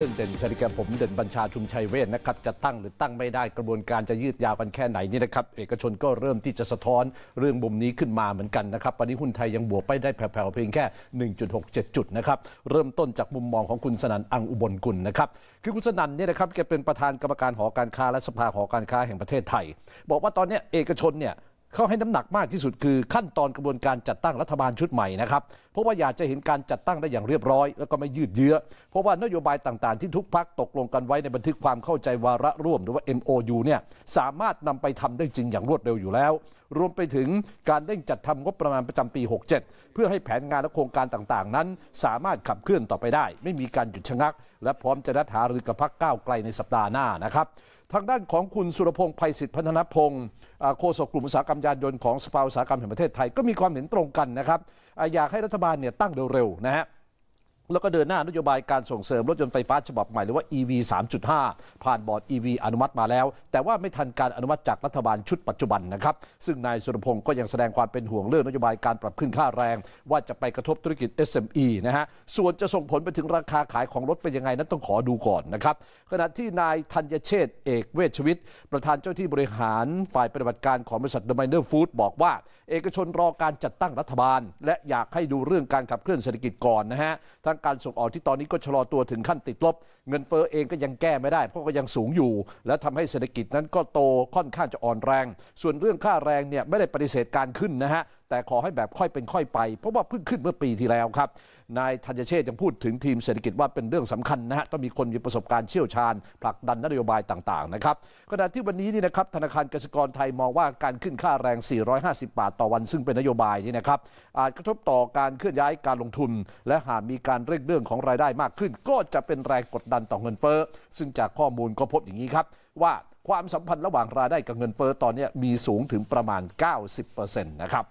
เรื่องเด่นเศรษฐกิจผมเด่นบัญชาชุมชัยเวทนะครับจะตั้งหรือตั้งไม่ได้กระบวนการจะยืดยาวกันแค่ไหนนี่นะครับเอกชนก็เริ่มที่จะสะท้อนเรื่องมุมนี้ขึ้นมาเหมือนกันนะครับวันนี้หุ้นไทยยังบวกไปได้แผ่วๆเพียงแค่ 1.67 จุดนะครับเริ่มต้นจากมุมมองของคุณสนันอังอุบลกุลนะครับคือคุณสนันเนี่ยนะครับแกเป็นประธานกรรมการหอการค้าและสภาหอการค้าแห่งประเทศไทย บอกว่าตอนนี้เอกชนเนี่ย เขาให้น้ำหนักมากที่สุดคือขั้นตอนกระบวนการจัดตั้งรัฐบาลชุดใหม่นะครับ เพราะว่าอยากจะเห็นการจัดตั้งได้อย่างเรียบร้อย แล้วก็ไม่ยืดเยื้อ เพราะว่านโยบายต่างๆ ที่ทุกพักตกลงกันไว้ในบันทึกความเข้าใจวาระร่วมหรือว่า MOU เนี่ยสามารถนำไปทำได้จริงอย่างรวดเร็วอยู่แล้ว รวมไปถึงการเร่งจัดทำงบประมาณประจำปี 67 เพื่อให้แผนงานและโครงการต่างๆ นั้น สามารถขับเคลื่อนต่อไปได้ ไม่มีการหยุดชะงัก และพร้อมจะนัดหารือกับพักก้าวไกลในสัปดาห์หน้านะครับทางด้านของคุณสุรพงษ์ภัยศิษฐ์พัฒนพงศ์โฆษกกลุ่มอุตสาหกรรมยานยนต์ของสภาอุตสาหกรรมแห่งประเทศไทยก็มีความเห็นตรงกันนะครับอ่าอยากให้รัฐบาลเนี่ยตั้งเร็วๆนะฮะ แล้วก็เดินหน้านโยบายการส่งเสริมรถยนต์ไฟฟ้าฉบับใหม่หรือว่า EV 3.5 ผ่านบอร์ด EV อนุมัติมาแล้ว แต่ว่าไม่ทันการอนุมัติจากรัฐบาลชุดปัจจุบันนะครับ ซึ่งนายสุรพงศ์ก็ยังแสดงความเป็นห่วงเรื่องนโยบายการปรับขึ้นค่าแรง ว่าจะไปกระทบธุรกิจ SME นะฮะ ส่วนจะส่งผลไปถึงราคาขายของรถเป็นยังไงนั้นต้องขอดูก่อนนะครับ ขณะที่นายธัญเชษฐ์เอกเวชวิทย์ประธานเจ้าที่บริหารฝ่ายปฏิบัติการของบริษัทเดอะไมเนอร์ฟู้ดบอกว่า เอกชนรอการจัดตั้งรัฐบาล และอยากให้ดูเรื่องการขับเคลื่อนเศรษฐกิจก่อนนะฮะทั้งการส่งออกที่ตอนนี้ก็ชะลอตัวถึงขั้นติดลบ เงินเฟ้อเองก็ยังแก้ไม่ได้ เพราะก็ยังสูงอยู่ และทำให้เศรษฐกิจนั้นก็โตค่อนข้างจะอ่อนแรง ส่วนเรื่องค่าแรงเนี่ยไม่ได้ปฏิเสธการขึ้นนะฮะ แต่ขอให้แบบค่อยเป็นค่อยไป เพราะว่าเพิ่งขึ้นเมื่อปีที่แล้วครับ นายธัญเชษฐ์ยังพูดถึงทีมเศรษฐกิจว่าเป็นเรื่องสำคัญนะฮะต้องมีคนมีประสบการณ์เชี่ยวชาญผลักดันนโยบายต่างๆนะครับขณะที่วันนี้นี่นะครับธนาคารกสิกรไทยมองว่าการขึ้นค่าแรง 450 บาทต่อวัน ซึ่งเป็นนโยบายนี่นะครับอาจกระทบต่อการเคลื่อนย้ายการลงทุน และหากมีการเร่งเรื่องของรายได้มากขึ้น ก็จะเป็นแรงกดดันต่อเงินเฟ้อซึ่งจากข้อมูลก็พบอย่างนี้ครับว่าความสัมพันธ์ระหว่างรายได้กับเงินเฟ้อตอนนี้มีสูงถึงประมาณ 90%นะครับ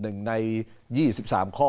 หนึ่งใน 23 ข้อ